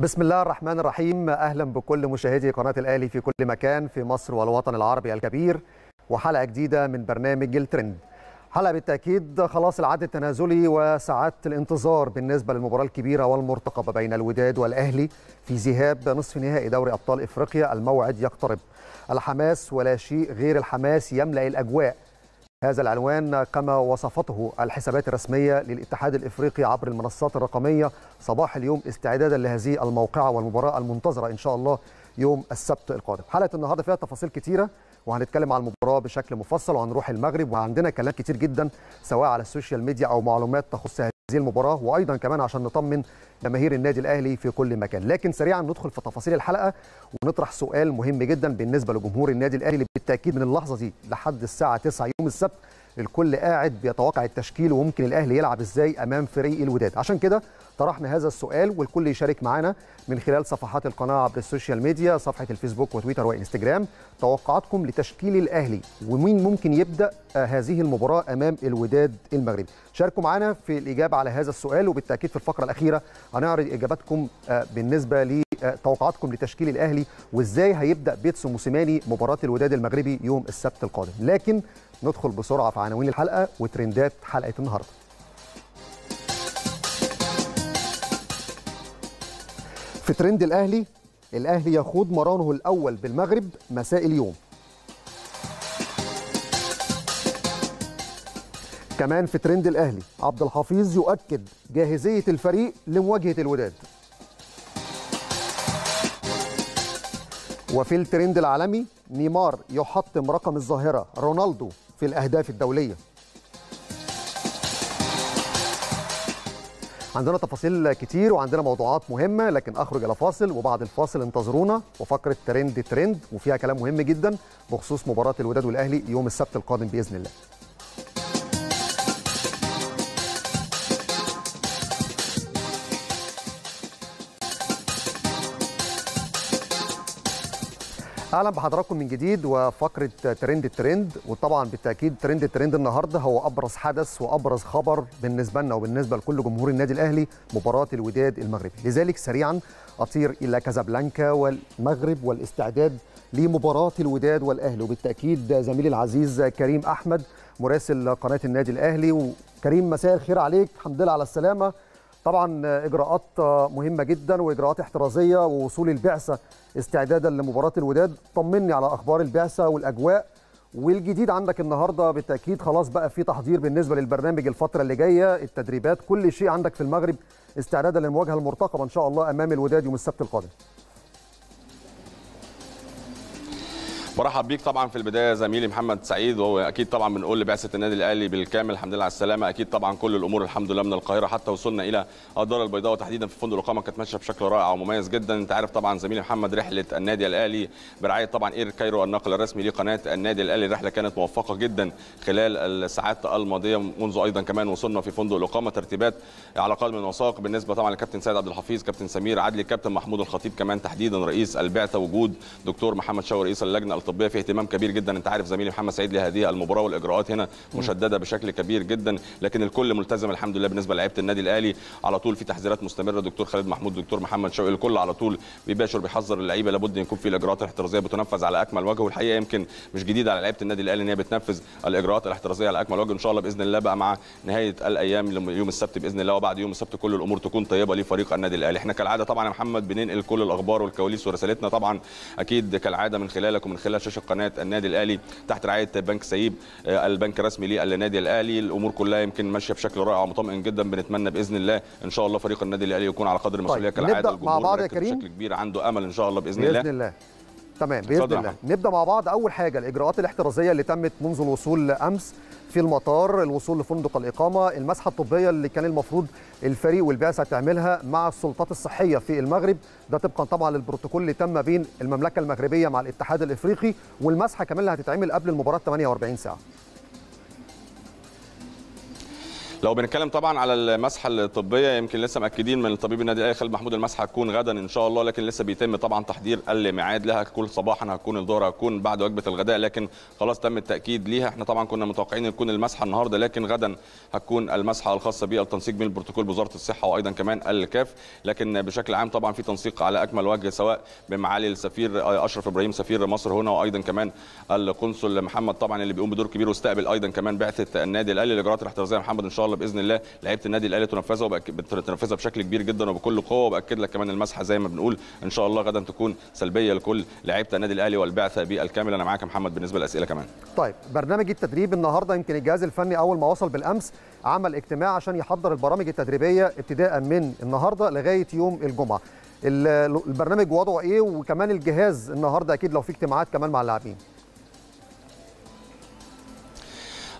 بسم الله الرحمن الرحيم. أهلا بكل مشاهدي قناة الاهلي في كل مكان في مصر والوطن العربي الكبير وحلقة جديدة من برنامج الترند. حلقة بالتأكيد خلاص العد التنازلي وساعات الانتظار بالنسبة للمباراة الكبيرة والمرتقبة بين الوداد والأهلي في ذهاب نصف نهائي دوري أبطال إفريقيا. الموعد يقترب. الحماس ولا شيء غير الحماس يملأ الأجواء. هذا العنوان كما وصفته الحسابات الرسمية للاتحاد الإفريقي عبر المنصات الرقمية. صباح اليوم استعدادا لهذه الموقعة والمباراة المنتظرة إن شاء الله يوم السبت القادم. حلقة النهاردة فيها تفاصيل كتيرة وهنتكلم عن المباراة بشكل مفصل وهنروح المغرب. وعندنا كلام كتير جدا سواء على السوشيال ميديا أو معلومات تخص هذه المباراة وأيضا كمان عشان نطمن جماهير النادي الأهلي في كل مكان. لكن سريعا ندخل في تفاصيل الحلقة ونطرح سؤال مهم جدا بالنسبة لجمهور النادي الأهلي. اللي بالتأكيد من اللحظة دي لحد الساعة 9 يوم السبت الكل قاعد بيتوقع التشكيل وممكن الأهلي يلعب إزاي أمام فريق الوداد. عشان كده طرحنا هذا السؤال والكل يشارك معنا من خلال صفحات القناة عبر السوشيال ميديا صفحة الفيسبوك وتويتر وإنستجرام. توقعاتكم لتشكيل الأهلي ومين ممكن يبدأ هذه المباراة أمام الوداد المغربي شاركوا معنا في الإجابة على هذا السؤال وبالتأكيد في الفقرة الأخيرة هنعرض إجاباتكم بالنسبة لتوقعاتكم لتشكيل الأهلي وإزاي هيبدأ بيتسو موسيماني مباراة الوداد المغربي يوم السبت القادم. لكن ندخل بسرعة في عناوين الحلقة وترندات حلقة النهارده. في ترند الأهلي الأهلي يخوض مرانه الأول بالمغرب مساء اليوم. كمان في ترند الأهلي عبد الحفيظ يؤكد جاهزية الفريق لمواجهة الوداد. وفي الترند العالمي نيمار يحطم رقم الظاهرة رونالدو في الأهداف الدولية. عندنا تفاصيل كتير وعندنا موضوعات مهمة لكن أخرج إلى فاصل وبعد الفاصل انتظرونا وفقرة ترند ترند وفيها كلام مهم جدا بخصوص مباراة الوداد والأهلي يوم السبت القادم بإذن الله. أهلا بحضراتكم من جديد وفقرة ترند الترند وطبعا بالتأكيد ترند الترند النهارده هو أبرز حدث وأبرز خبر بالنسبة لنا وبالنسبة لكل جمهور النادي الأهلي مباراة الوداد المغربي. لذلك سريعا أطير إلى كازابلانكا والمغرب والاستعداد لمباراة الوداد والأهلي. وبالتأكيد زميلي العزيز كريم أحمد مراسل قناة النادي الأهلي وكريم مساء الخير عليك. الحمد لله على السلامة. طبعا إجراءات مهمة جدا وإجراءات احترازية ووصول البعثة استعدادا لمباراة الوداد. طمني على أخبار البعثة والأجواء. والجديد عندك النهارده بالتأكيد خلاص بقى في تحضير بالنسبة للبرنامج الفترة اللي جاية. التدريبات كل شيء عندك في المغرب استعدادا للمواجهة المرتقبة إن شاء الله أمام الوداد يوم السبت القادم. برحب بيك طبعا في البداية زميلي محمد سعيد واكيد طبعا بنقول لبعثة النادي الأهلي بالكامل الحمد لله على السلامة. أكيد طبعا كل الأمور الحمد لله من القاهرة حتى وصلنا إلى الدار البيضاء وتحديدا في فندق الاقامه كانت ماشية بشكل رائع ومميز جدا. أنت عارف طبعا زميلي محمد رحلة النادي الأهلي برعاية طبعا إير كايرو الناقل الرسمي لقناة النادي الأهلي. الرحلة كانت موفقة جدا خلال الساعات الماضية منذ أيضا كمان وصلنا في فندق الاقامه ترتيبات على أقل من وثائق بالنسبة طبعا لكابتن سيد عبد الحفيظ كابتن سمير عدلي كابتن محمود الخطيب كمان تحديدا رئيس البعثة وجود دكتور محمد شاور رئيس اللجنة الطبية في اهتمام كبير جدا. أنت عارف زميلي محمد سعيد لهذه المباراة والإجراءات هنا مشددة بشكل كبير جدا. لكن الكل ملتزم الحمد لله بالنسبة لعيبه النادي الأهلي. على طول في تحذيرات مستمرة. دكتور خالد محمود دكتور محمد شوقي الكل على طول بيباشر بيحذر اللعيبة. لابد يكون في الإجراءات الاحترازية بتنفذ على أكمل وجه. والحقيقة يمكن مش جديد على لعيبة النادي الأهلي إن هي بتنفذ الإجراءات الاحترازية على أكمل وجه. إن شاء الله بإذن الله بقى مع نهاية الأيام يوم السبت بإذن الله. وبعد يوم السبت كل الأمور تكون طيبة لفريق النادي الأهلي. إحنا كالعادة طبعا يا محمد بننقل كل الأخبار والكواليس ورسالتنا طبعا أكيد كالعادة من خلالك ومن خلال شاشة قناة النادي الأهلي تحت رعاية بنك سيب البنك الرسمي للنادي الأهلي. الأمور كلها يمكن ماشية بشكل رائع ومطمئن جدا. بنتمنى بإذن الله إن شاء الله فريق النادي الأهلي يكون على قدر المسؤولية طيب. كالعادة نبدأ مع بعض يا كريم. بشكل كبير. عنده أمل إن شاء الله بإذن, بإذن الله. الله. تمام بإذن الله. نبدأ مع بعض. أول حاجة الإجراءات الاحترازية اللي تمت منذ الوصول امس في المطار الوصول لفندق الإقامة المسحة الطبية اللي كان المفروض الفريق والبعثة تعملها مع السلطات الصحية في المغرب. ده طبقا طبعا للبروتوكول اللي تم بين المملكة المغربية مع الاتحاد الإفريقي والمسحة كمان اللي هتتعمل قبل المباراة 48 ساعة. لو بنتكلم طبعا على المسحة الطبية يمكن لسه مأكدين من الطبيب النادي الأهلي خالد محمود المسحة هتكون غدا إن شاء الله لكن لسه بيتم طبعا تحضير الميعاد. لها هتكون صباحا هتكون الظهر هتكون بعد وجبة الغداء لكن خلاص تم التأكيد ليها. إحنا طبعا كنا متوقعين تكون المسحة النهارده لكن غدا هتكون المسحة الخاصة بالتنسيق بين البروتوكول بوزارة الصحة وأيضا كمان الكاف. لكن بشكل عام طبعا في تنسيق على أكمل وجه سواء بمعالي السفير أشرف إبراهيم سفير مصر هنا وأيضا كمان القنصل محمد طبعا اللي بيقوم بدور كبير واستقبل أيضا كمان بعثة النادي الأهلي. الاجراءات الاحترازيه محمد إن شاء الله بإذن الله. لعيبة النادي الأهلي تنفذها وبتنفذها بشكل كبير جدا وبكل قوة وباكد لك كمان المسحة زي ما بنقول. إن شاء الله غدا تكون سلبية لكل لعيبة النادي الأهلي والبعثة بالكامل. أنا معاك يا محمد بالنسبة للأسئلة كمان. طيب برنامج التدريب النهارده يمكن الجهاز الفني أول ما وصل بالأمس عمل اجتماع عشان يحضر البرامج التدريبية ابتداء من النهارده لغاية يوم الجمعة. البرنامج وضعه إيه؟ وكمان الجهاز النهارده أكيد لو في اجتماعات كمان مع اللاعبين.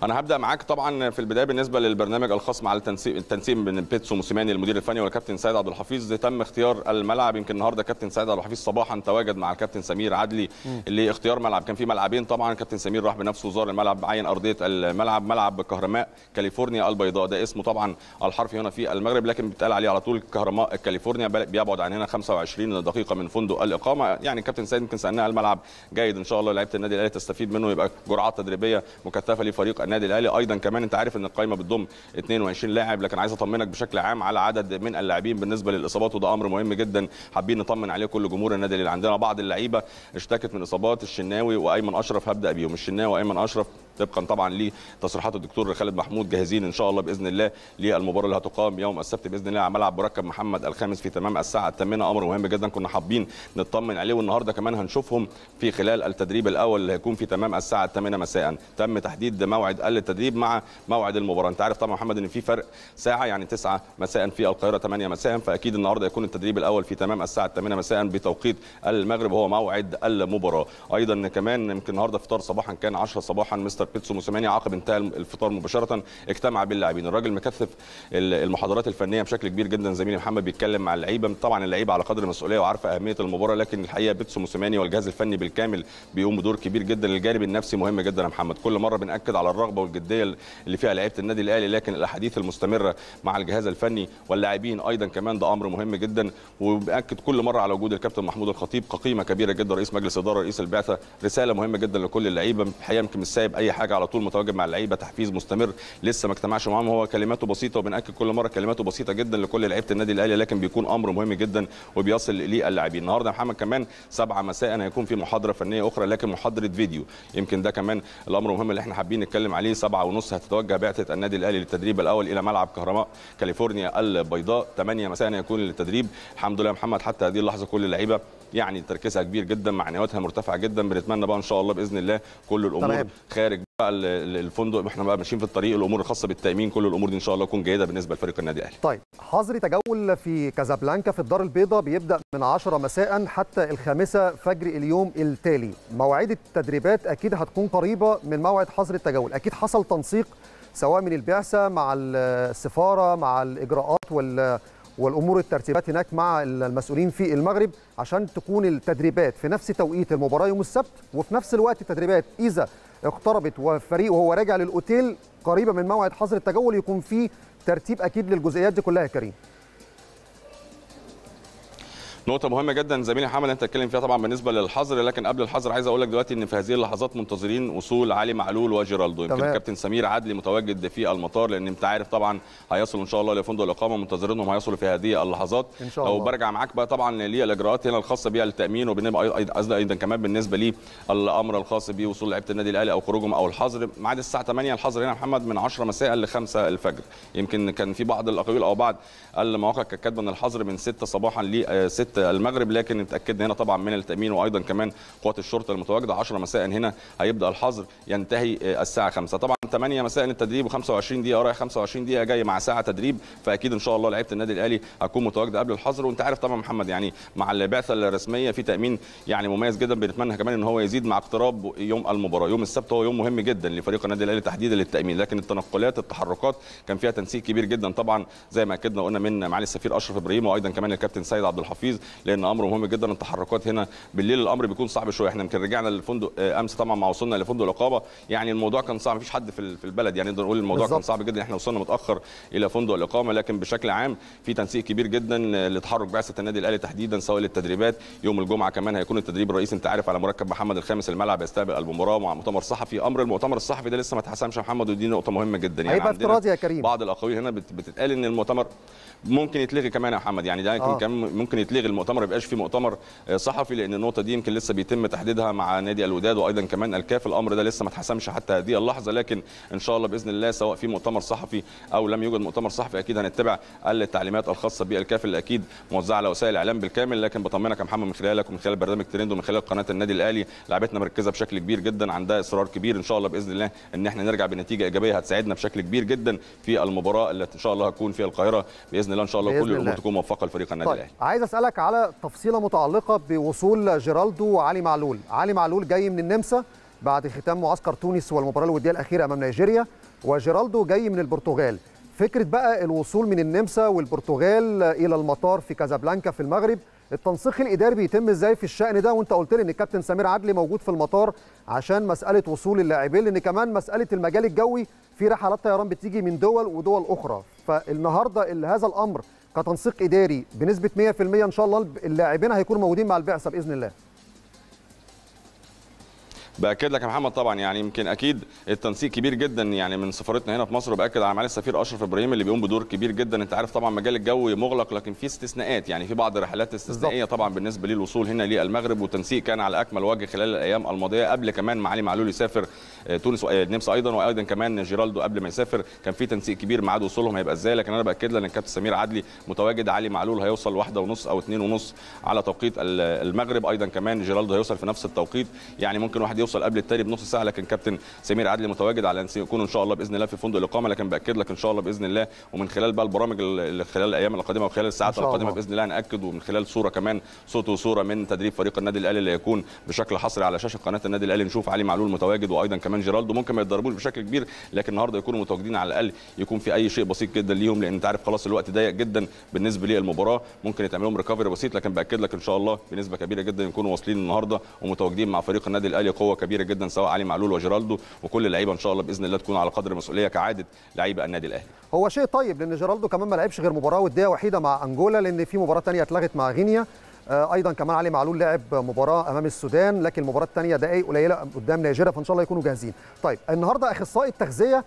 أنا هبدأ معاك طبعا في البداية بالنسبة للبرنامج الخاص مع التنسيق التنسيق بين بيتسو موسيماني المدير الفني والكابتن سيد عبد الحفيظ. تم اختيار الملعب. يمكن النهارده كابتن سيد عبد الحفيظ صباحا تواجد مع الكابتن سمير عدلي اللي اختيار ملعب. كان في ملعبين طبعا. كابتن سمير راح بنفسه زار الملعب عين أرضية الملعب. ملعب كهرماء كاليفورنيا البيضاء. ده اسمه طبعا الحرفي هنا في المغرب لكن بيتقال عليه على طول كهرماء كاليفورنيا. بيبعد عن هنا 25 دقيقة من فندق الإقامة. يعني كابتن سيد يمكن سألناه الملعب جيد إن شاء الله؟ لعيبة النادي الأهلي تستفيد منه. يبقى جرعات تدريبية مكثفة لفريق النادي الاهلي. أيضا كمان انت عارف ان القائمه بتضم 22 لاعب لكن عايز اطمنك بشكل عام على عدد من اللاعبين بالنسبة للاصابات وده أمر مهم جدا حابين نطمن عليه كل جمهور النادي اللي عندنا بعض اللعيبه اشتكت من اصابات الشناوي وايمن اشرف هبدأ بيهم. الشناوي وايمن اشرف طبقا طبعا لتصريحات الدكتور خالد محمود جاهزين إن شاء الله بإذن الله للمباراة اللي هتقام يوم السبت بإذن الله على ملعب مركب محمد الخامس في تمام الساعة الثامنة. أمر مهم جدا كنا حابين نطمن عليه والنهاردة كمان هنشوفهم في خلال التدريب الأول اللي هيكون في تمام الساعة الثامنة مساء. تم تحديد موعد التدريب مع موعد المباراة. أنت عارف طبعا محمد إن في فرق ساعة يعني 9 مساء في القاهرة 8 مساء فأكيد النهارده يكون التدريب الأول في تمام الساعة 8 مساء بتوقيت المغرب وهو موعد المباراة. أيضا كمان يمكن النهارده فطار صباحا كان 10 صباحا مستر بيتسو موسيماني عقب انتهى الفطار مباشرة اجتمع باللاعبين الراجل مكثف المحاضرات الفنية بشكل كبير جدا زميلي محمد بيتكلم مع اللعيبة. طبعا اللعيبة على قدر المسؤولية وعارفة أهمية المباراة لكن الحقيقة بيتسو موسيماني والجهاز الفني بالكامل بيقوم بدور كبير جدا. الجانب النفسي مهم جدا يا محمد. كل مرة بنأكد على الرغبة والجدية اللي فيها لعيبة النادي الأهلي لكن الأحاديث المستمرة مع الجهاز الفني واللاعبين أيضا كمان ده أمر مهم جدا. وباكد كل مرة على وجود الكابتن محمود الخطيب كقيمه كبيرة جدا رئيس مجلس إدارة رئيس البعثة. رسالة مهمة جدا لكل اللعيبة. الحقيقة يمكن مش سايب أي حاجة على طول متواجد مع اللعيبة تحفيز مستمر لسه ما اجتمعش معاهم. هو كلماته بسيطة وبنأكد كل مرة كلماته بسيطة جدا لكل لعيبة النادي الأهلي لكن بيكون أمر مهم جدا وبيصل للاعبين النهارده محمد كمان 7 مساء هيكون في محاضرة فنية أخرى لكن محاضرة فيديو. يمكن ده كمان الأمر المهم اللي إحنا حابين نتكلم عليه. 7 ونص هتتوجه بعثة النادي الأهلي للتدريب الأول إلى ملعب كهرماء كاليفورنيا البيضاء. 8 مساء يكون للتدريب. الحمد لله محمد حتى هذه اللحظة كل اللعيبة يعني تركيزها كبير جدا معنوياتها مرتفعة جدا. بنتمنى بقى إن شاء الله بإذن الله كل الأمور تمام. خارج الفندق إحنا بقى ماشيين في الطريق الأمور الخاصة بالتأمين كل الأمور دي إن شاء الله تكون جيدة بالنسبة لفريق النادي الأهلي. طيب حظر تجول في كازابلانكا في الدار البيضاء بيبدأ من 10 مساء حتى الخامسة فجر اليوم التالي. مواعيد التدريبات أكيد هتكون قريبة من موعد حظر التجول. أكيد حصل تنسيق سواء من البعثة مع السفارة مع الإجراءات وال والأمور الترتيبات هناك مع المسؤولين في المغرب عشان تكون التدريبات في نفس توقيت المباراة يوم السبت وفي نفس الوقت التدريبات إذا اقتربت وفريق وهو راجع للأوتيل قريبة من موعد حظر التجول يكون في ترتيب أكيد للجزئيات دي كلها يا كريم. نقطة مهمة جدا زميلي محمد انت تتكلم فيها طبعا بالنسبة للحظر لكن قبل الحظر عايز أقول لك دلوقتي إن في هذه اللحظات منتظرين وصول علي معلول وجيرالدو يمكن. الكابتن سمير عدلي متواجد في المطار لأن أنت عارف طبعا هيصلوا إن شاء الله لفندق الإقامة منتظرينهم هيصلوا في هذه اللحظات إن شاء الله. برجع معاك بقى طبعا للإجراءات هنا الخاصة بها التأمين وبنبقى أيضا كمان بالنسبة لي الامر الخاص بوصول لعيبة النادي الأهلي أو خروجهم أو الحظر ميعاد الساعة 8 الحظر هنا محمد من 10 مساء ل 5 الفجر يمكن كان في بعض الأقاويل أو بعض المواقع كانت كاتبة إن الحظر من 6 صباحا ل 6 المغرب لكن اتاكدنا هنا طبعا من التأمين وأيضا كمان قوات الشرطة المتواجدة. 10 مساء هنا هيبدأ الحظر ينتهي الساعة 5 طبعا 8 مساء التدريب و25 دقيقة رايح 25 دقيقة جاي مع ساعة تدريب. فأكيد إن شاء الله لعيبة النادي الأهلي هتكون متواجدة قبل الحظر. وأنت عارف طبعا محمد يعني مع البعثة الرسمية في تأمين يعني مميز جدا بنتمنى كمان إن هو يزيد مع اقتراب يوم المباراة. يوم السبت هو يوم مهم جدا لفريق النادي الأهلي تحديدا للتأمين. لكن التنقلات التحركات كان فيها تنسيق كبير جدا. طبعا زي ما أكدنا قلنا من معالي السفير أشرف إبراهيم وأيضا كمان الكابتن سيد عبد الحفيظ لأن أمر مهم جدا. التحركات هنا بالليل الأمر بيكون صعب شوية. إحنا يمكن رجعنا للفندق آه، أمس طبعا ما وصلنا لفندق الاقامه يعني الموضوع كان صعب مفيش حد في ال- في البلد. يعني نقدر نقول الموضوع بالظبط. كان صعب جدا. إحنا وصلنا متأخر إلى فندق الاقامه لكن بشكل عام في تنسيق كبير جدا لتحرك بعثة النادي الأهلي تحديدا سواء للتدريبات. يوم الجمعة كمان هيكون التدريب الرئيسي أنت عارف على مركب محمد الخامس الملعب يستقبل المباراه مع مؤتمر صحفي. أمر المؤتمر الصحفي ده لسه ما اتحسمش يا محمد ودي نقطة مهمة جدا. يعني هيبقى عندنا يا كريم. بعض الأقاويل هنا بت- بتتقال إن المؤتمر ممكن يتلغي كمان يا محمد. يعني ده يمكن آه. ممكن يتلغي المؤتمر ما يبقاش في مؤتمر آه، صحفي لأن النقطة دي يمكن لسه بيتم تحديدها مع نادي الوداد وأيضا كمان الكاف. الأمر ده لسه ما اتحسمش حتى هذه اللحظة لكن إن شاء الله بإذن الله سواء في مؤتمر صحفي أو لم يوجد مؤتمر صحفي أكيد هنتبع التعليمات الخاصة بالكاف اللي أكيد موزعة على وسائل الإعلام بالكامل. لكن بطمنك يا محمد من خلالك ومن خلال برنامج ترند ومن خلال قناة النادي الأهلي لعبتنا مركزة بشكل كبير جدا عندها إصرار كبير إن شاء الله بإذن الله إن إحنا نرجع بنتيجة إيجابية هتساعدنا بشكل كبير جدا في المباراة اللي إن شاء الله هتكون في القاهرة بإذن الله إن شاء الله كل الأمور. تكون موفقة لفريق النادي طيب الأهلي. عايز أسألك على تفصيلة متعلقة بوصول جيرالدو وعلي معلول. علي معلول جاي من النمسا بعد ختام معسكر تونس والمباراة الودية الأخيرة أمام نيجيريا وجيرالدو جاي من البرتغال. فكرة بقى الوصول من النمسا والبرتغال إلى المطار في كازابلانكا في المغرب التنسيق الإداري بيتم إزاي في الشأن ده؟ وأنت قلت لي إن الكابتن سمير عدلي موجود في المطار عشان مسألة وصول اللاعبين لأن كمان مسألة المجال الجوي في رحلات طيران بتيجي من دول ودول أخرى. فالنهارده ال- هذا الأمر كتنسيق إداري بنسبة 100% إن شاء الله اللاعبين هيكونوا موجودين مع البعثة بإذن الله. بأكد لك يا محمد طبعا يعني يمكن أكيد التنسيق كبير جدا يعني من سفارتنا هنا في مصر باكد على معالي السفير أشرف إبراهيم اللي بيقوم بدور كبير جدا. أنت عارف طبعا مجال الجو مغلق لكن في استثناءات يعني في بعض الرحلات استثنائية طبعا بالنسبة للوصول هنا للمغرب والتنسيق كان على أكمل وجه خلال الأيام الماضية. قبل كمان معالي معلول يسافر آه، تونس والنمسا أيضا وأيضا كمان جيرالدو قبل ما يسافر كان في تنسيق كبير ميعاد وصولهم هيبقى إزاي؟ لكن أنا بأكد لك إن الكابتن سمير عدلي متواجد علي معلول هيوصل واحدة ونص أو اتنين ونص على توقيت ال- المغرب. أيضا كمان جيرالدو هيوصل في نفس التوقيت يعني ممكن واحد يوصل قبل التاني بنص ساعة لكن كابتن سمير عدلي متواجد على ان يكون إن شاء الله بإذن الله في فندق الإقامة لكن بأكد لك إن شاء الله بإذن الله ومن خلال بقى البرامج اللي خلال الأيام القادمة وخلال الساعات القادمة. بإذن الله هنأكد ومن خلال صورة كمان صوت وصورة من تدريب فريق النادي الأهلي اللي هيكون بشكل حصري على شاشة قناة النادي الأهلي. نشوف علي معلول متواجد وأيضا كمان جيرالدو. ممكن ما يتدربوش بشكل كبير لكن النهارده يكونوا متواجدين على الأقل يكون في أي شيء بسيط جدا ليهم لأن أنت عارف خلاص الوقت ضيق جدا بالنسبة للمباراه ممكن يتعمل لهم ريكفري بسيط لكن بأكد لك إن شاء الله بنسبة كبيرة جدا يكونوا واصلين النهارده ومتواجدين مع فريق النادي الأهلي قوة كبيرة جدا سواء علي معلول وجيرالدو وكل اللعيبة إن شاء الله بإذن الله تكون على قدر المسؤولية كعادة لعيبة النادي الأهلي. هو شيء طيب لأن جيرالدو كمان ما لعبش غير مباراة ودية وحيدة مع أنجولا لأن في مباراة ثانية اتلغت مع غينيا. آه، أيضا كمان علي معلول لعب مباراة أمام السودان لكن المباراة الثانية دقائق قليلة قدام نيجيريا فإن شاء الله يكونوا جاهزين. طيب النهارده أخصائي التغذية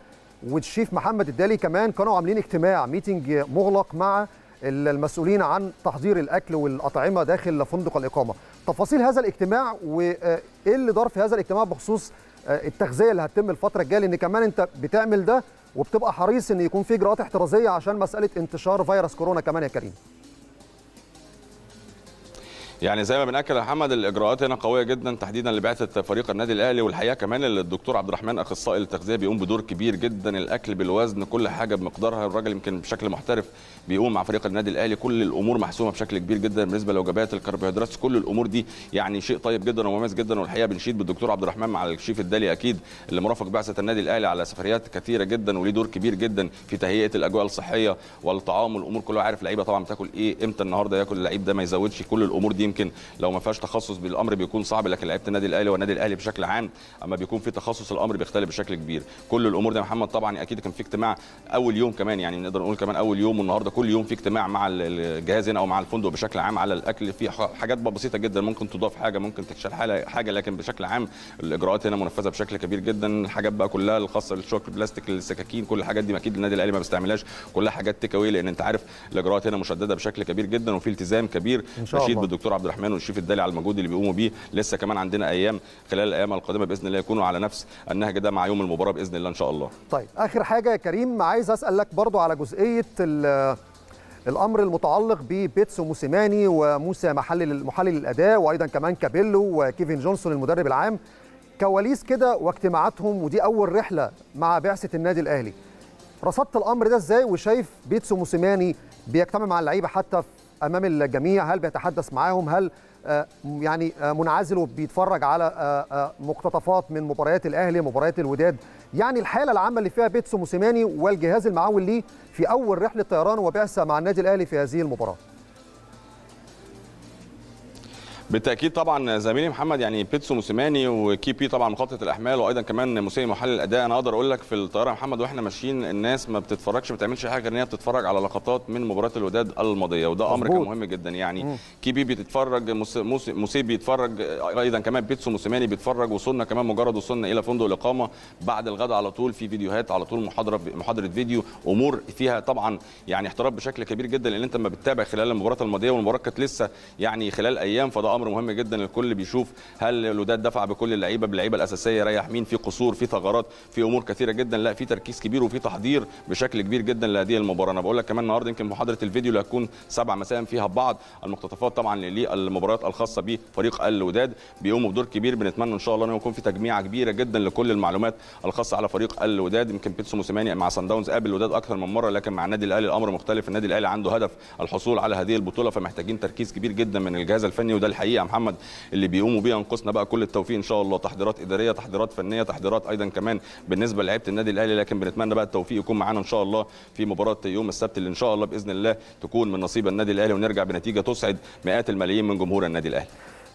والشيف محمد الدالي كمان كانوا عاملين اجتماع ميتنج مغلق مع المسؤولين عن تحضير الأكل والأطعمة داخل فندق الإقامة. تفاصيل هذا الاجتماع وايه اللي دار في هذا الاجتماع بخصوص آه، التغذية اللي هتتم الفترة الجاية؟ لأن كمان أنت بتعمل ده وبتبقى حريص إن يكون في اجراءات احترازية عشان مسألة انتشار فيروس كورونا كمان يا كريم. يعني زي ما بنأكد يا محمد الإجراءات هنا قوية جدا تحديدا لبعثة فريق النادي الأهلي والحقيقة كمان الدكتور عبد الرحمن أخصائي التغذيه بيقوم بدور كبير جدا الأكل بالوزن كل حاجة بمقدارها. الراجل يمكن بشكل محترف بيقوم مع فريق النادي الأهلي كل الأمور محسومة بشكل كبير جدا بالنسبة لوجبات الكربوهيدرات كل الأمور دي يعني شيء طيب جدا ومميز جدا. والحقيقة بنشيد بالدكتور عبد الرحمن مع الشيف الدالي أكيد اللي مرافق بعثة النادي الأهلي على سفريات كثيرة جدا وليه دور كبير جدا في تهيئة الأجواء الصحية والطعام والأمور كلها. عارف اللعيبه طبعا بتاكل إيه إمتى النهارده ياكل اللعيب ده ما يزودش. كل الأمور دي يمكن لو ما فيهاش تخصص بالأمر بيكون صعب لكن لعيبة النادي الأهلي والنادي الأهلي بشكل عام أما بيكون في تخصص الأمر بيختلف بشكل كبير. كل الأمور دي يا محمد طبعا أكيد كان في اجتماع أول يوم كمان يعني نقدر نقول كمان أول يوم والنهاردة كل يوم في اجتماع مع الجهاز هنا أو مع الفندق بشكل عام على الأكل. في حاجات بسيطة جدا ممكن تضاف حاجة ممكن تكشف حاجة لكن بشكل عام الإجراءات هنا منفذة بشكل كبير جدا. الحاجات بقى كلها الخاصة بالشوك البلاستيك السكاكين كل الحاجات دي أكيد النادي الأهلي ما بيستعملهاش. كلها حاجات تيك لأن أنت عارف الإجراءات هنا مشددة بشكل كبير جدا وفي التزام كبير. الله. بالدكتور عبد الرحمن والشيف الدالي على المجهود اللي بيقوموا بيه. لسه كمان عندنا أيام خلال الأيام القادمة بإذن الله يكونوا على نفس النهج ده مع يوم المباراة بإذن الله إن شاء الله. طيب آخر حاجة يا كريم عايز اسالك برضو على جزئية ال- الأمر المتعلق ببيتسو موسيماني وموسى محلل محلل الأداء وأيضا كمان كابيلو وكيفن جونسون المدرب العام. كواليس كده واجتماعاتهم ودي أول رحلة مع بعثة النادي الأهلي. رصدت الأمر ده إزاي؟ وشايف بيتسو موسيماني بيجتمع مع اللعيبة حتى أمام الجميع هل بيتحدث معاهم؟ هل آه، يعني آه، منعزل وبيتفرج على آه، مقتطفات من مباريات الأهلي مباريات الوداد؟ يعني الحالة العامة اللي فيها بيتسو موسيماني والجهاز المعاون ليه في أول رحلة طيران وبعثة مع النادي الأهلي في هذه المباراة. بالتأكيد طبعا زميلي محمد يعني بيتسو موسيماني وكي بي طبعا مخطط الأحمال وأيضا كمان موسيماني محلل الأداء. أنا أقدر أقول لك في الطيارة يا محمد وإحنا ماشيين الناس ما بتتفرجش ما بتعملش حاجة غير إن هي بتتفرج على لقطات من مباراة الوداد الماضية وده أمر كان. مهم جدا. يعني كي بي موس- موسي بيتفرج أيضا كمان بيتسو موسيماني بيتفرج وصلنا كمان مجرد وصلنا إلى فندق الإقامة بعد الغداء على طول في فيديوهات على طول محاضرة محاضرة فيديو أمور فيها طبعا يعني احتراف بشكل كبير جدا لأن أنت لما بتتابع خلال المباراة الماضية والمباراة كانت لسه يعني خلال أيام فده أمر مهم جدا الكل بيشوف هل الوداد دفع بكل اللعيبة باللعيبه الأساسية ريح مين؟ في قصور في ثغرات في أمور كثيرة جدا لا في تركيز كبير وفي تحضير بشكل كبير جدا لهذه المباراة. أنا بقول لك كمان النهارده يمكن محاضرة الفيديو اللي هتكون سبع مساء فيها بعض المقتطفات طبعا للمباريات الخاصة بفريق الوداد بيقوموا بدور كبير. بنتمنى إن شاء الله إنه يكون في تجميعة كبيرة جدا لكل المعلومات الخاصة على فريق الوداد يمكن بيتسو موسيماني مع سان داونز قابل الوداد أكثر من مرة لكن مع النادي الأهلي الأمر مختلف. النادي الأهلي عنده هدف الحصول على هذه البطولة فمحتاجين تركيز كبير جدا من الجهاز الفني وده الحقيقة. يا محمد اللي بيقوموا بيه ينقصنا بقى كل التوفيق إن شاء الله. تحضيرات إدارية تحضيرات فنية تحضيرات أيضا كمان بالنسبة لعيبة النادي الأهلي. لكن بنتمنى بقى التوفيق يكون معانا إن شاء الله في مباراة يوم السبت اللي إن شاء الله بإذن الله تكون من نصيب النادي الأهلي ونرجع بنتيجة تسعد مئات الملايين من جمهور النادي الأهلي.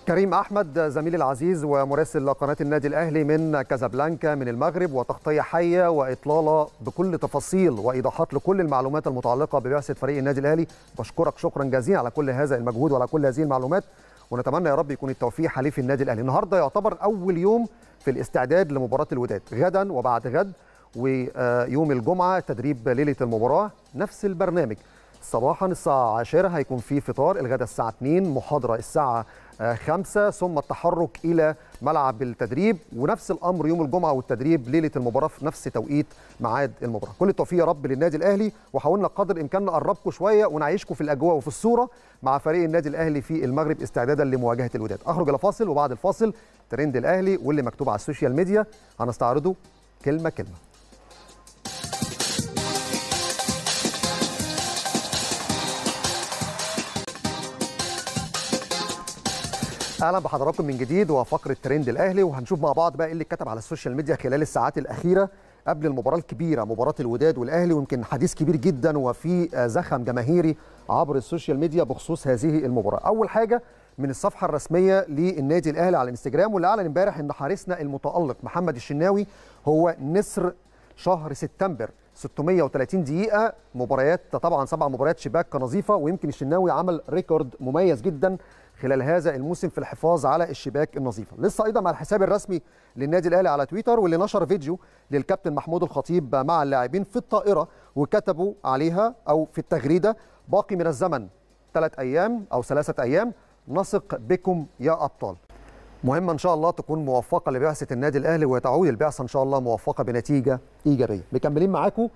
كريم أحمد زميلي العزيز ومراسل قناه النادي الأهلي من كازابلانكا من المغرب وتغطية حية وإطلالة بكل تفاصيل وإيضاحات لكل المعلومات المتعلقة ببعثة فريق النادي الأهلي. بشكرك شكرا جزيلا على كل هذا المجهود وعلى كل هذه المعلومات. ونتمنى يا رب يكون التوفيق حليف النادي الأهلي. النهارده يعتبر أول يوم في الاستعداد لمباراة الوداد غدا وبعد غد ويوم الجمعة تدريب ليلة المباراة نفس البرنامج. صباحا الساعة 10 هيكون في فطار الغداء الساعة 2 محاضرة الساعة 5 ثم التحرك إلى ملعب التدريب ونفس الأمر يوم الجمعة والتدريب ليلة المباراة في نفس توقيت ميعاد المباراة. كل التوفيق يا رب للنادي الأهلي وحاولنا قدر الإمكان نقربكم شوية ونعيشكم في الأجواء وفي الصورة مع فريق النادي الأهلي في المغرب استعدادا لمواجهة الوداد. أخرج إلى فاصل وبعد الفاصل ترند الأهلي واللي مكتوب على السوشيال ميديا. هنستعرضه كلمة كلمة. أهلا بحضراتكم من جديد وفقرة ترند الاهلي وهنشوف مع بعض بقى إيه اللي اتكتب على السوشيال ميديا خلال الساعات الأخيرة قبل المباراة الكبيرة مباراة الوداد والأهلي ويمكن حديث كبير جدا وفي زخم جماهيري عبر السوشيال ميديا بخصوص هذه المباراة. أول حاجة من الصفحة الرسمية للنادي الأهلي على الإنستجرام واللي أعلن امبارح إن حارسنا المتألق محمد الشناوي هو نسر شهر سبتمبر 630 دقيقة. مباريات طبعا سبع مباريات شباك نظيفة ويمكن الشناوي عمل ريكورد مميز جدا خلال هذا الموسم في الحفاظ على الشباك النظيفة. لسه أيضا مع الحساب الرسمي للنادي الأهلي على تويتر واللي نشر فيديو للكابتن محمود الخطيب مع اللاعبين في الطائرة وكتبوا عليها أو في التغريدة باقي من الزمن ثلاث أيام أو ثلاثة أيام نثق بكم يا أبطال. مهمة إن شاء الله تكون موفقة لبعثة النادي الأهلي وتعود البعثة إن شاء الله موفقة بنتيجة إيجابية. مكملين معاكم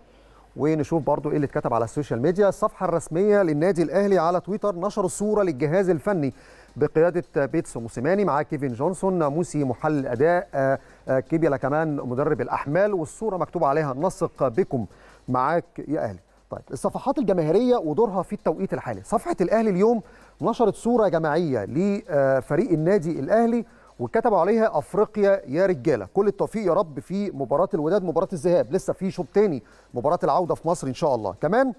ونشوف برضو إيه اللي اتكتب على السوشيال ميديا. الصفحة الرسمية للنادي الأهلي على تويتر نشروا صورة للجهاز الفني بقيادة بيتسو موسيماني مع كيفن جونسون موسي محلل الأداء كيبيلا كمان مدرب الأحمال والصورة مكتوب عليها نثق بكم معاك يا أهلي. طيب الصفحات الجماهيرية ودورها في التوقيت الحالي. صفحة الأهلي اليوم نشرت صورة جماعية لفريق النادي الأهلي وكتبوا عليها أفريقيا يا رجالة. كل التوفيق يا رب في مباراة الوداد مباراة الذهاب. لسه في شوط تاني مباراة العودة في مصر إن شاء الله. كمان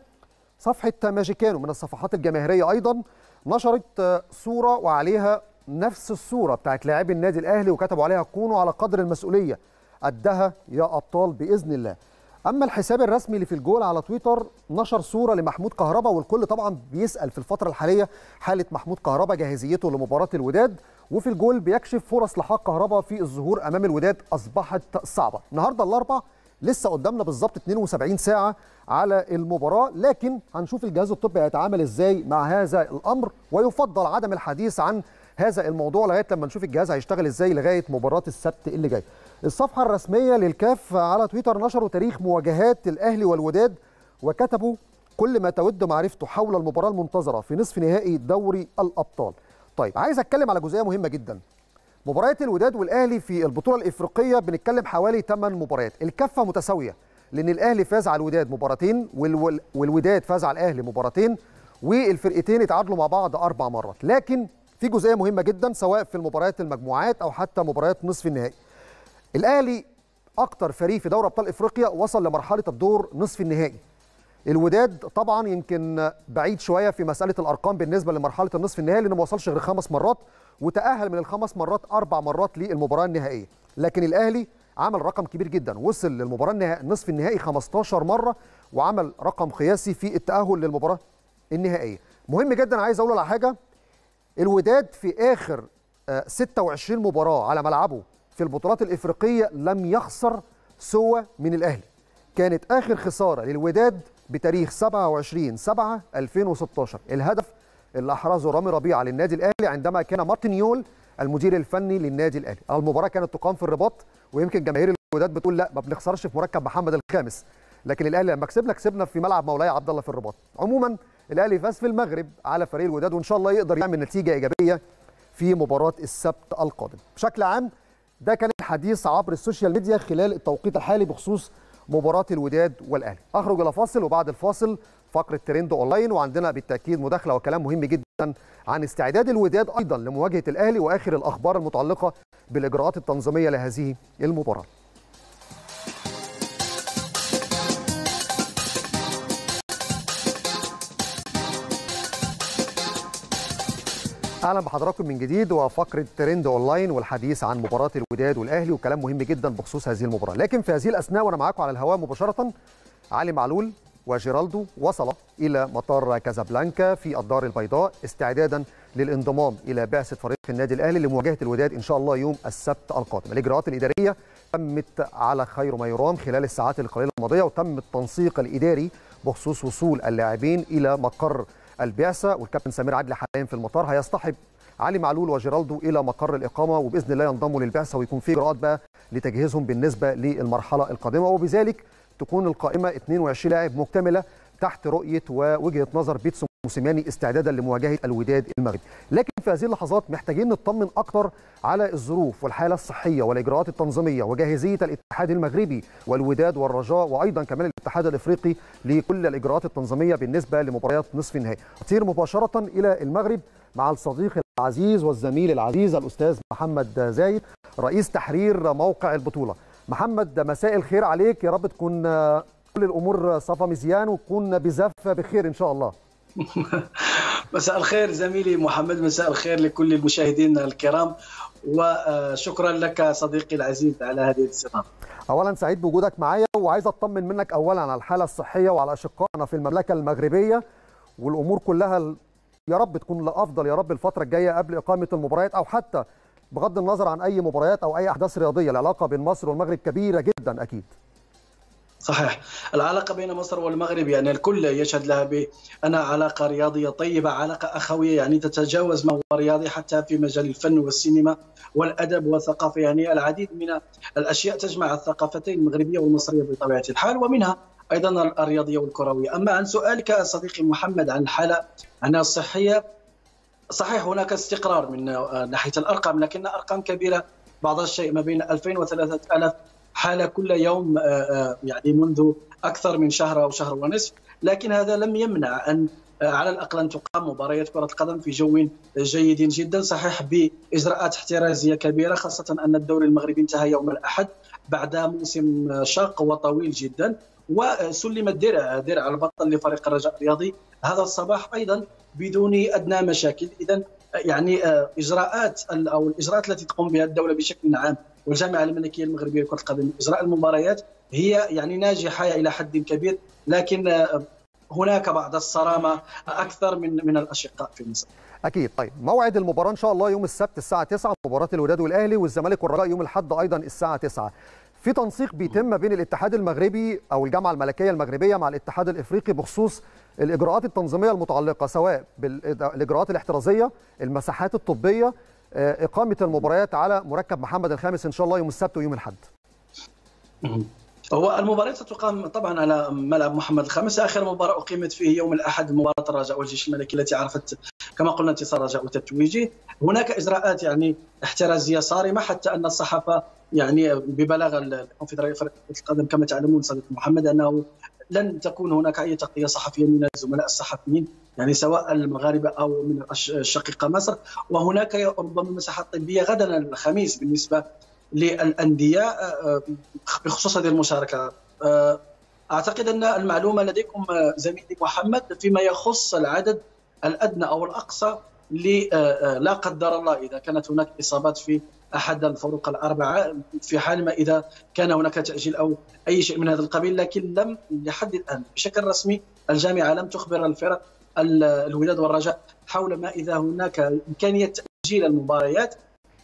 صفحة ماجيكانو من الصفحات الجماهيرية أيضا نشرت صورة وعليها نفس الصورة بتاعت لاعبي النادي الأهلي وكتبوا عليها كونوا على قدر المسؤولية قدها يا أبطال بإذن الله. أما الحساب الرسمي اللي في الجول على تويتر نشر صورة لمحمود كهربا والكل طبعا بيسأل في الفترة الحالية حالة محمود كهربا جاهزيته لمباراة الوداد. وفي الجول بيكشف فرص لحاق كهربا في الظهور أمام الوداد أصبحت صعبة. النهارده الأربع لسه قدامنا بالظبط 72 ساعة على المباراة لكن هنشوف الجهاز الطبي هيتعامل إزاي مع هذا الأمر ويفضل عدم الحديث عن هذا الموضوع لغاية لما نشوف الجهاز هيشتغل إزاي لغاية مباراة السبت اللي جاي. الصفحة الرسمية للكاف على تويتر نشروا تاريخ مواجهات الأهلي والوداد وكتبوا كل ما تود معرفته حول المباراة المنتظرة في نصف نهائي دوري الأبطال. طيب عايز أتكلم على جزئية مهمة جدا. مباريات الوداد والأهلي في البطولة الإفريقية بنتكلم حوالي 8 مباريات. الكفة متساوية لأن الأهلي فاز على الوداد مباراتين والو... والوداد فاز على الأهلي مباراتين والفرقتين اتعادلوا مع بعض أربع مرات. لكن في جزئية مهمة جدا سواء في المباريات المجموعات أو حتى مباريات نصف النهائي. الأهلي أكتر فريق في دوري أبطال إفريقيا وصل لمرحلة الدور نصف النهائي. الوداد طبعا يمكن بعيد شوية في مسألة الأرقام بالنسبة لمرحلة النصف النهائي لأنه ما وصلش غير خمس مرات وتأهل من الخمس مرات أربع مرات للمباراة النهائية. لكن الأهلي عمل رقم كبير جدا وصل للمباراة النهائي النصف النهائي 15 مرة وعمل رقم قياسي في التأهل للمباراة النهائية. مهم جدا عايز أقول على حاجة الوداد في آخر 26 مباراة على ملعبه في البطولات الإفريقية لم يخسر سوى من الأهلي. كانت آخر خسارة للوداد بتاريخ 27 7 2016 الهدف اللي أحرزه رامي ربيعة للنادي الأهلي عندما كان مارتن يول المدير الفني للنادي الأهلي. المباراة كانت تقام في الرباط ويمكن جماهير الوداد بتقول لا ما بنخسرش في مركب محمد الخامس. لكن الأهلي لما كسبنا كسبنا في ملعب مولاي عبد الله في الرباط. عموما الأهلي فاز في المغرب على فريق الوداد وإن شاء الله يقدر يعمل نتيجة إيجابية في مباراة السبت القادم. بشكل عام ده كان الحديث عبر السوشيال ميديا خلال التوقيت الحالي بخصوص مباراة الوداد والأهلي. أخرج إلى فاصل وبعد الفاصل فقرة ترند أونلاين وعندنا بالتأكيد مداخلة وكلام مهم جدا عن استعداد الوداد أيضا لمواجهة الأهلي وآخر الأخبار المتعلقة بالإجراءات التنظيمية لهذه المباراة. أهلا بحضراتكم من جديد وفقرة ترند اونلاين والحديث عن مباراة الوداد والاهلي وكلام مهم جدا بخصوص هذه المباراة. لكن في هذه الأثناء وأنا معاكم على الهواء مباشرة علي معلول وجيرالدو وصل إلى مطار كازابلانكا في الدار البيضاء استعدادا للانضمام إلى بعثة فريق النادي الأهلي لمواجهة الوداد إن شاء الله يوم السبت القادم. الإجراءات الإدارية تمت على خير ما يرام خلال الساعات القليلة الماضية وتم التنسيق الإداري بخصوص وصول اللاعبين إلى مقر البعثه والكابتن سمير عدلي حاليا في المطار. هيصطحب علي معلول وجيرالدو إلى مقر الإقامة وبإذن الله ينضموا للبعثه ويكون في إجراءات بقى لتجهيزهم بالنسبة للمرحلة القادمة. وبذلك تكون القائمة 22 لاعب مكتملة تحت رؤية ووجهة نظر بيتسو موسيماني استعدادا لمواجهة الوداد المغربي لكن في هذه اللحظات محتاجين نطمن أكتر على الظروف والحالة الصحية والإجراءات التنظيمية وجاهزية الاتحاد المغربي والوداد والرجاء وأيضا كمان الاتحاد الإفريقي لكل الإجراءات التنظيمية بالنسبة لمباريات نصف النهائي. أطير مباشرة إلى المغرب مع الصديق العزيز والزميل العزيز الأستاذ محمد زايد رئيس تحرير موقع البطولة. محمد مساء الخير عليك. يا رب تكون كل الأمور صفا مزيان وتكون بزاف بخير إن شاء الله. مساء الخير زميلي محمد مساء الخير لكل المشاهدين الكرام وشكرا لك صديقي العزيز على هذه الاستضافة. اولا سعيد بوجودك معايا وعايز أطمن منك اولا على الحالة الصحية وعلى أشقائنا في المملكة المغربية والأمور كلها يا رب تكون لأفضل يا رب الفترة الجاية قبل إقامة المباريات أو حتى بغض النظر عن أي مباريات أو أي أحداث رياضية العلاقة بين مصر والمغرب كبيرة جدا أكيد. صحيح. العلاقة بين مصر والمغرب يعني الكل يشهد لها بأنها علاقة رياضية طيبة علاقة أخوية يعني تتجاوز ما هو رياضي حتى في مجال الفن والسينما والأدب والثقافة. يعني العديد من الأشياء تجمع الثقافتين المغربية والمصرية بطبيعة الحال ومنها أيضا الرياضية والكروية، أما عن سؤالك صديقي محمد عن الحاله عن الصحيه صحيح هناك استقرار من ناحية الأرقام لكن أرقام كبيرة بعض الشيء ما بين 2000 و 3000 حاله كل يوم يعني منذ أكثر من شهر أو شهر ونصف. لكن هذا لم يمنع أن على الأقل أن تقام مباريات كرة القدم في جو جيد جدا صحيح بإجراءات احترازية كبيرة خاصة أن الدوري المغربي انتهى يوم الأحد بعد موسم شاق وطويل جدا. وسلم الدرع درع البطل لفريق الرجاء الرياضي هذا الصباح أيضا بدون أدنى مشاكل. اذا يعني إجراءات أو الإجراءات التي تقوم بها الدولة بشكل عام والجامعة الملكيه المغربية لكرة القدم. إجراء المباريات هي يعني ناجحة إلى حد كبير لكن هناك بعض الصرامة أكثر من من الأشقاء في مصر. أكيد. طيب موعد المباراة إن شاء الله يوم السبت الساعة 9 مباراة الوداد والأهلي والزمالك والرجاء يوم الأحد أيضا الساعة 9 في تنسيق بيتم بين الاتحاد المغربي أو الجامعة الملكية المغربية مع الاتحاد الإفريقي بخصوص الإجراءات التنظيمية المتعلقة سواء بالاجراءات الاحترازية المساحات الطبية إقامة المباريات على مركب محمد الخامس إن شاء الله يوم السبت ويوم الأحد. هو المباراة ستقام طبعا على ملعب محمد الخامس. آخر مباراة أقيمت فيه يوم الأحد مباراة الرجاء والجيش الملكي التي عرفت كما قلنا انتصار الرجاء وتتويجه هناك إجراءات يعني احترازية صارمة حتى أن الصحافة يعني ببلاغ الكونفدرالية فريق القدم كما تعلمون صديق محمد أنه لن تكون هناك أي تغطية صحفية من الزملاء الصحفيين يعني سواء المغاربة أو من الشقيقة مصر. وهناك ربما مساحات طبية غدا الخميس بالنسبة للأندية بخصوص هذه المشاركة. أعتقد أن المعلومة لديكم زميلي محمد فيما يخص العدد الأدنى أو الأقصى لا قدر الله إذا كانت هناك إصابات في أحد الفروق الأربعة في حال ما إذا كان هناك تأجيل أو أي شيء من هذا القبيل لكن لم لحد الآن بشكل رسمي الجامعة لم تخبر الفرق الوداد والرجاء حول ما إذا هناك إمكانية تأجيل المباريات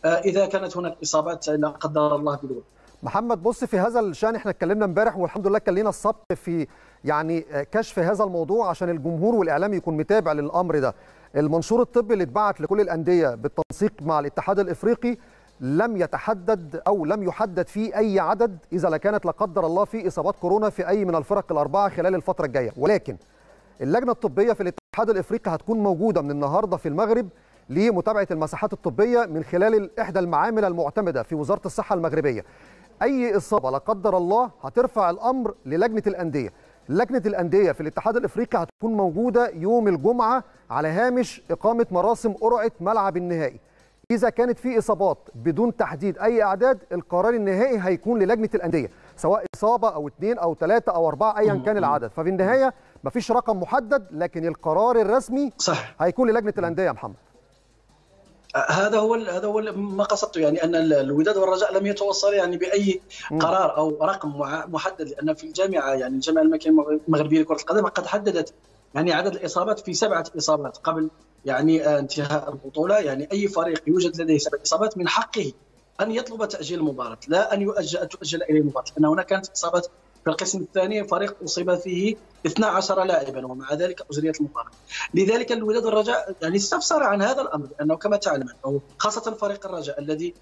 إذا كانت هناك إصابات لا قدر الله بدون. محمد بص في هذا الشأن إحنا اتكلمنا امبارح والحمد لله كان لنا السبق في يعني كشف هذا الموضوع عشان الجمهور والإعلام يكون متابع للأمر ده. المنشور الطبي اللي اتبعت لكل الأندية بالتنسيق مع الاتحاد الإفريقي لم يتحدد أو لم يحدد فيه أي عدد إذا لكانت لا قدر الله في إصابات كورونا في أي من الفرق الأربعة خلال الفترة الجاية. ولكن اللجنة الطبية في الاتحاد الإفريقي هتكون موجودة من النهارده في المغرب لمتابعة المساحات الطبية من خلال إحدى المعامل المعتمدة في وزارة الصحة المغربية. أي إصابة لا قدر الله هترفع الأمر للجنة الأندية. لجنة الأندية في الاتحاد الإفريقي هتكون موجودة يوم الجمعة على هامش إقامة مراسم قرعة ملعب النهائي. إذا كانت في إصابات بدون تحديد أي إعداد القرار النهائي هيكون للجنة الأندية سواء إصابة أو اثنين أو ثلاثة أو أربعة ايا كان العدد. ففي النهاية مفيش رقم محدد لكن القرار الرسمي صح هيكون للجنة الأندية يا محمد. هذا هو هذا هو ما قصدته يعني أن الوداد والرجاء لم يتوصل يعني بأي قرار أو رقم محدد لأن في الجامعة يعني الجامعة المغربية لكرة القدم قد حددت يعني عدد الإصابات في سبعة إصابات قبل يعني انتهاء البطولة. يعني أي فريق يوجد لديه سبع إصابات من حقه أن يطلب تأجيل المباراة لا أن يؤجل تؤجل اليه المباراة لأن هناك كانت إصابات في القسم الثاني فريق أصيب فيه 12 لاعبا ومع ذلك اجريت المباراة. لذلك الوداد والرجاء يعني استفسر عن هذا الأمر لأنه كما تعلم أنه خاصة فريق الرجاء الذي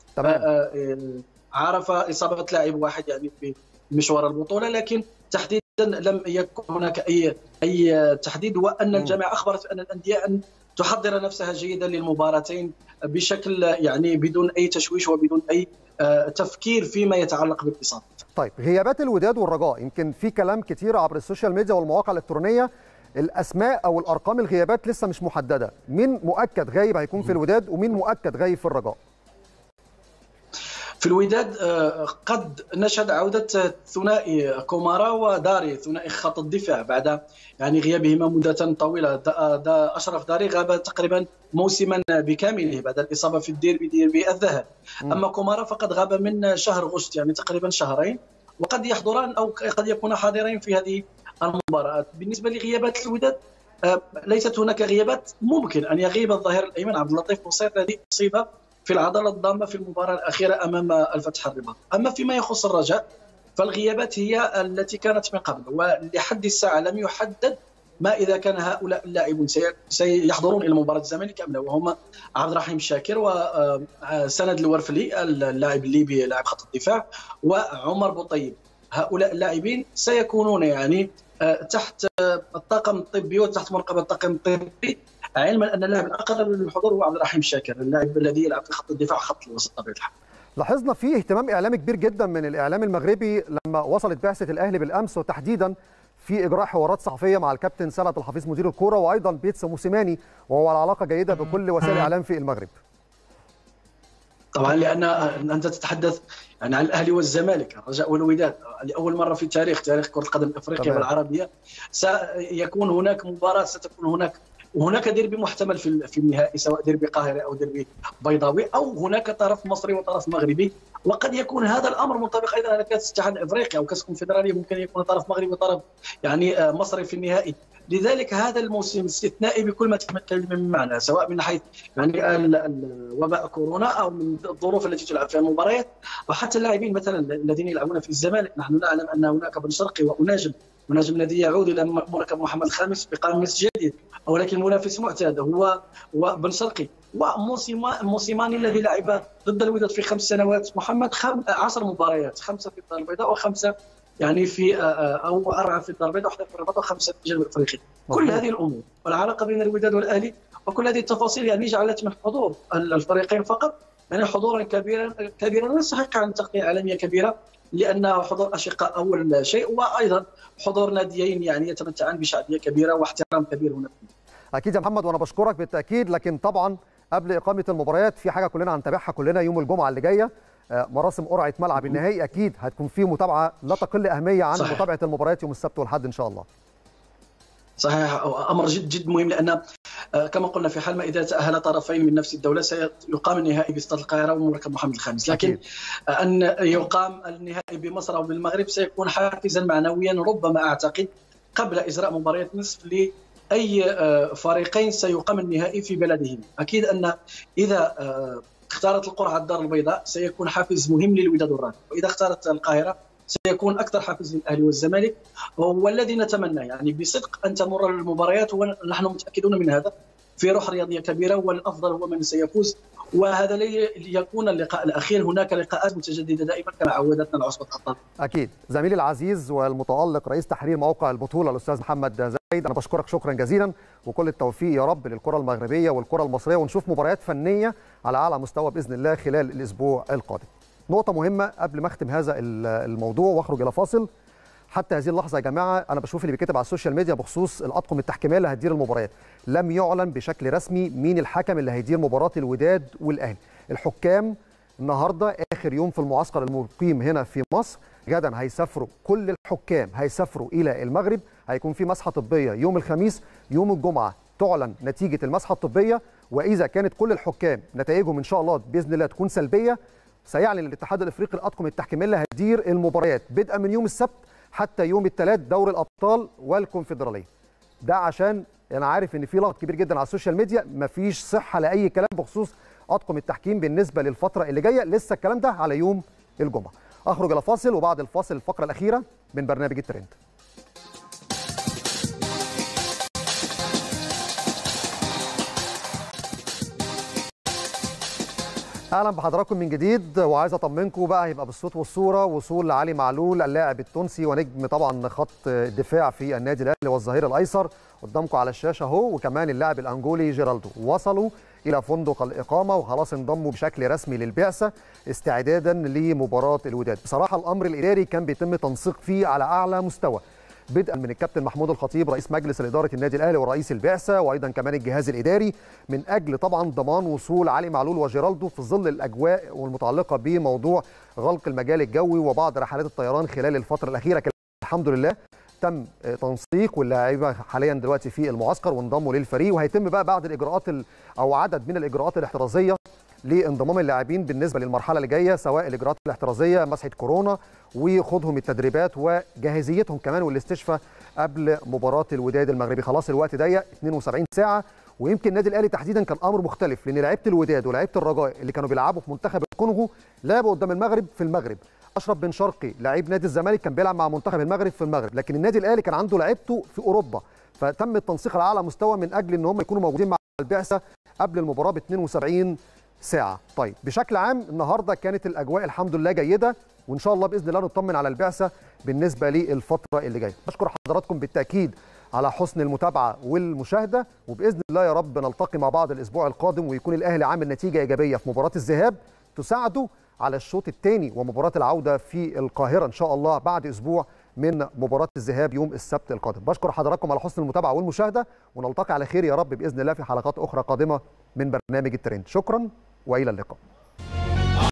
عرف إصابة لاعب واحد يعني في مشوار البطولة لكن تحديدا لم يكن هناك أي أي تحديد وأن الجامعة أخبرت ان الأندية أن تحضر نفسها جيدا للمباراتين بشكل يعني بدون أي تشويش وبدون أي تفكير فيما يتعلق بالاصابه. طيب غيابات الوداد والرجاء يمكن في كلام كتير عبر السوشيال ميديا والمواقع الإلكترونية الأسماء أو الأرقام الغيابات لسه مش محددة، مين مؤكد غايب هيكون في الوداد ومين مؤكد غايب في الرجاء؟ في الوداد قد نشهد عودة ثنائي كومارا وداري ثنائي خط الدفاع بعد يعني غيابهما مدة طويلة. دا دا أشرف داري غاب تقريبا موسما بكامله بعد الإصابة في الديربي ديربي الذهب أما كومارا فقد غاب من شهر غشت يعني تقريبا شهرين. وقد يحضران أو قد يكون حاضرين في هذه المباراة. بالنسبة لغيابات الوداد ليست هناك غيابات ممكن أن يغيب الظهير الأيمن عبد اللطيف بوصير الذي أصيب في العضلة الضامة في المباراة الأخيرة أمام الفتح الرباط أما فيما يخص الرجاء فالغيابات هي التي كانت من قبل ولحد الساعة لم يحدد ما إذا كان هؤلاء اللاعبون سيحضرون إلى مباراة الزمالك أم لا. وهم عبد الرحيم شاكر وسند الورفلي اللاعب الليبي لاعب خط الدفاع وعمر بوطيب. هؤلاء اللاعبين سيكونون يعني تحت الطاقم الطبي وتحت مراقبه الطاقم الطبي علما أن اللاعب الاقرب للحضور هو عبد الرحيم شاكر اللاعب الذي يلعب في خط الدفاع وخط الوسط طبيعه الحال. لاحظنا فيه اهتمام إعلامي كبير جدا من الإعلام المغربي لما وصلت بعثة الأهلي بالأمس وتحديدا في إجراء حوارات صحفية مع الكابتن سند الحفيظ مدير الكورة وأيضا بيتسو موسيماني وهو على علاقة جيدة بكل وسائل الإعلام في المغرب. طبعا لأن أنت تتحدث يعني عن الأهلي والزمالك الرجاء والوداد لأول مرة في تاريخ تاريخ كرة القدم الإفريقية والعربية سيكون هناك مباراة ستكون هناك وهناك ديربي محتمل في في النهائي سواء ديربي قاهري أو ديربي بيضاوي أو هناك طرف مصري وطرف مغربي. وقد يكون هذا الأمر منطبق أيضا على كأس الاتحاد الأفريقي أو كأس الكونفدراليه ممكن يكون طرف مغربي وطرف يعني مصري في النهائي. لذلك هذا الموسم استثنائي بكل ما تحمل من معنى سواء من حيث يعني وباء كورونا أو من الظروف التي تلعب فيها المباريات. وحتى اللاعبين مثلا الذين يلعبون في الزمالك نحن نعلم أن هناك بن شرقي وأناجم مناجم الذي يعود إلى مركب محمد الخامس بقاموس جديد. ولكن منافس معتاد. هو وبن شرقي. وموسيماني الذي لعب ضد الوداد في خمس سنوات. محمد خم... عشر مباريات. خمسة في الدار البيضاء وخمسة يعني في أو أربعة في الدار البيضاء واحدة في الرباط وخمسة في الجنوب الافريقي كل هذه الأمور والعلاقة بين الوداد والأهلي وكل هذه التفاصيل يعني جعلت من حضور الفريقين فقط يعني حضورا كبيرا كبيرا. يستحق عن تغطيه إعلامية كبيرة. لأن حضور اشقاء أول شيء وأيضا حضور ناديين يعني يتمتعان بشعبيه كبيرة واحترام كبير هنا. أكيد يا محمد وأنا بشكرك بالتأكيد لكن طبعا قبل إقامة المباريات في حاجة كلنا هنتابعها كلنا يوم الجمعة اللي جاية مراسم قرعة ملعب النهائي. أكيد هتكون فيه متابعة لا تقل أهمية عن صحيح. متابعة المباريات يوم السبت والحد إن شاء الله. صحيح أمر جد جد مهم لأن كما قلنا في حال ما إذا تأهل طرفين من نفس الدولة سيقام النهائي باستاد القاهرة ومركب محمد الخامس. لكن. أن يقام النهائي بمصر أو بالمغرب سيكون حافزا معنويا ربما أعتقد قبل إجراء مباريات نصف لأي فريقين سيقام النهائي في بلدهم. أكيد أن إذا اختارت القرعة الدار البيضاء سيكون حافز مهم للوداد والرجاء وإذا اختارت القاهرة سيكون أكثر حافز للأهلي والزمالك والذي نتمنى يعني بصدق أن تمر المباريات ونحن متأكدون من هذا في روح رياضية كبيرة والأفضل هو من سيفوز وهذا ليكون اللقاء الأخير هناك لقاءات متجددة دائما كما عودتنا العصبه الابطال. أكيد زميلي العزيز والمتألق رئيس تحرير موقع البطولة الأستاذ محمد زايد أنا بشكرك شكرا جزيلا وكل التوفيق يا رب للكرة المغربية والكرة المصرية ونشوف مباريات فنية على أعلى مستوى بإذن الله خلال الأسبوع القادم. نقطة مهمة قبل ما أختم هذا الموضوع وأخرج إلى فاصل. حتى هذه اللحظة يا جماعة أنا بشوف اللي بيكتب على ال social media بخصوص الأطقم التحكيمية اللي هتدير المباريات. لم يعلن بشكل رسمي مين الحكم اللي هيدير مباراة الوداد والأهلي. الحكام النهارده آخر يوم في المعسكر المقيم هنا في مصر غدا هيسافروا كل الحكام هيسافروا إلى المغرب. هيكون في مسحة طبية يوم الخميس يوم الجمعة تعلن نتيجة المسحة الطبية. وإذا كانت كل الحكام نتائجهم إن شاء الله بإذن الله تكون سلبية سيعلن الاتحاد الإفريقي الأطقم التحكيميه اللي هتدير المباريات. بدءا من يوم السبت حتى يوم الثلاث دوري الأبطال والكونفدرالية. ده عشان أنا عارف إن في لغط كبير جدا على ال social media. مفيش صحة لأي كلام بخصوص أطقم التحكيم بالنسبة للفترة اللي جاية. لسه الكلام ده على يوم الجمعة. أخرج إلى فاصل وبعد الفاصل الفقرة الأخيرة من برنامج الترند. أهلا بحضراتكم من جديد وعايز اطمنكم بقى هيبقى بالصوت والصورة وصول لعلي معلول اللاعب التونسي ونجم طبعا خط الدفاع في النادي الأهلي والظهير الأيسر قدامكم على الشاشة اهو وكمان اللاعب الأنجولي جيرالدو. وصلوا إلى فندق الإقامة وخلاص انضموا بشكل رسمي للبعثة استعدادا لمباراة الوداد. بصراحة الأمر الإداري كان بيتم تنسيق فيه على أعلى مستوى. بدءا من الكابتن محمود الخطيب رئيس مجلس الإدارة النادي الأهلي ورئيس البعثة وأيضا كمان الجهاز الإداري. من أجل طبعا ضمان وصول علي معلول وجيرالدو في ظل الأجواء والمتعلقة بموضوع غلق المجال الجوي وبعض رحلات الطيران خلال الفترة الأخيرة. الحمد لله تم تنسيق واللاعيبة حاليا دلوقتي في المعسكر وانضموا للفريق. وهيتم بقى بعض الإجراءات أو عدد من الإجراءات الاحترازية لانضمام اللاعبين بالنسبة للمرحلة اللي جاية سواء الإجراءات الاحترازية مسحه كورونا وخوضهم التدريبات وجاهزيتهم كمان والاستشفاء قبل مباراة الوداد المغربي. خلاص الوقت ضيق 72 ساعة ويمكن النادي الأهلي تحديدا كان أمر مختلف لأن لعيبة الوداد ولاعيبه الرجاء اللي كانوا بيلعبوا في منتخب الكونغو لعبوا قدام المغرب في المغرب. أشرف بن شرقي لعيب نادي الزمالك كان بيلعب مع منتخب المغرب في المغرب لكن النادي الأهلي كان عنده لعيبته في أوروبا. فتم التنسيق على أعلى مستوى من أجل إن هم يكونوا موجودين مع البعثة قبل المباراة ب 72 ساعة. طيب بشكل عام النهارده كانت الأجواء الحمد لله جيدة وإن شاء الله بإذن الله نطمن على البعثة بالنسبة للفترة اللي جاية. بشكر حضراتكم بالتأكيد على حسن المتابعة والمشاهدة وبإذن الله يا رب نلتقي مع بعض الأسبوع القادم ويكون الأهلي عامل نتيجة إيجابية في مباراة الذهاب تساعده على الشوط الثاني ومباراة العودة في القاهرة إن شاء الله بعد أسبوع من مباراة الذهاب يوم السبت القادم. بشكر حضراتكم على حسن المتابعة والمشاهدة ونلتقي على خير يا رب بإذن الله في حلقات أخرى قادمة من برنامج الترند. شكرا. وإلى اللقاء.